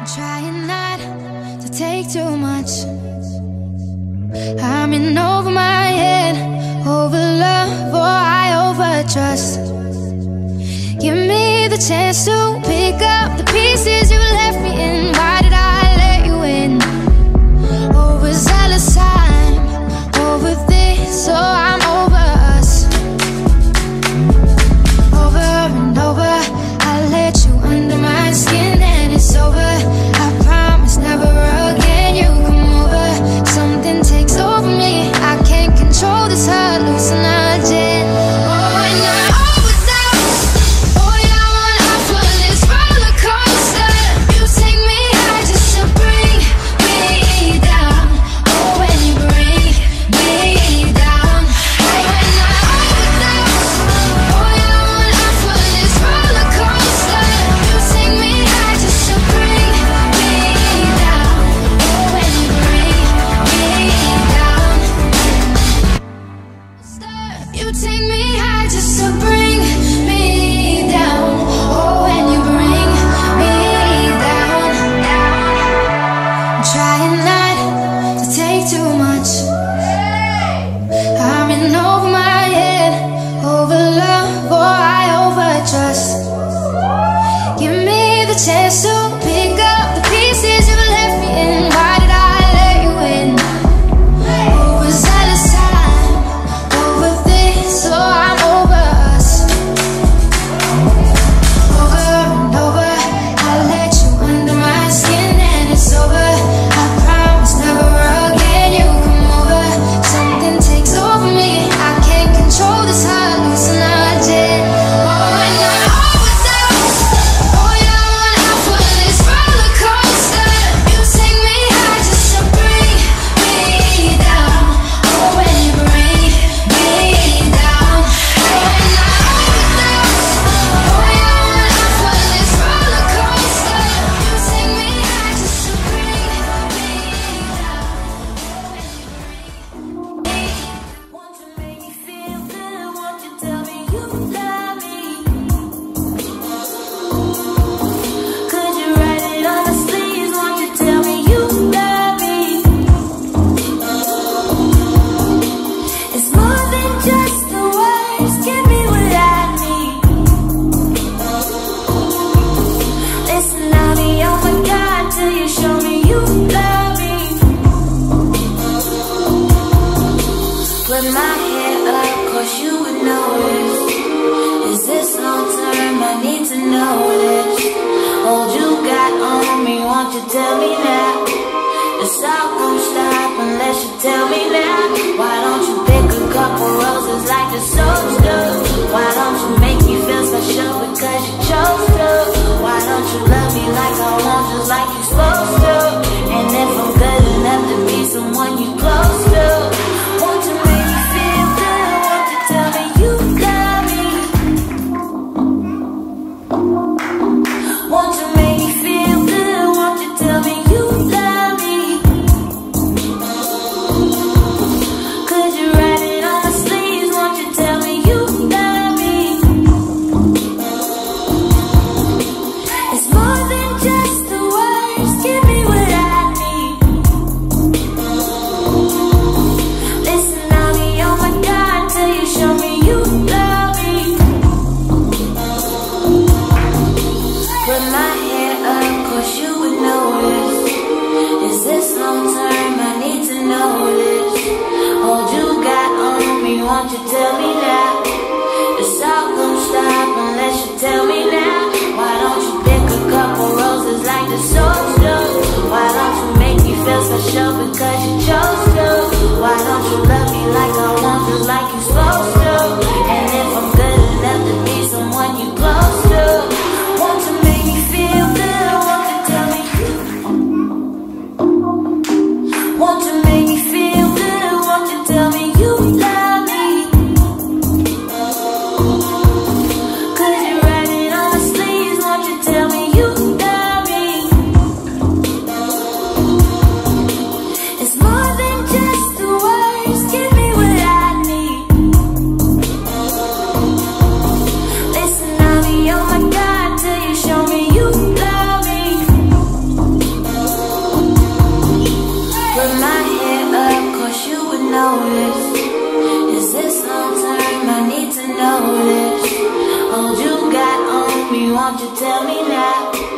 I'm trying not to take too much I'm in over my head Over love or I over trust. Give me the chance to pick up the pieces you left me in my chance to need to know this. All you got on me, won't you tell me now? The all won't stop unless you tell me now. Why don't you? Unless you tell me now.